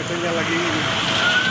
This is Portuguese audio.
बचन लगी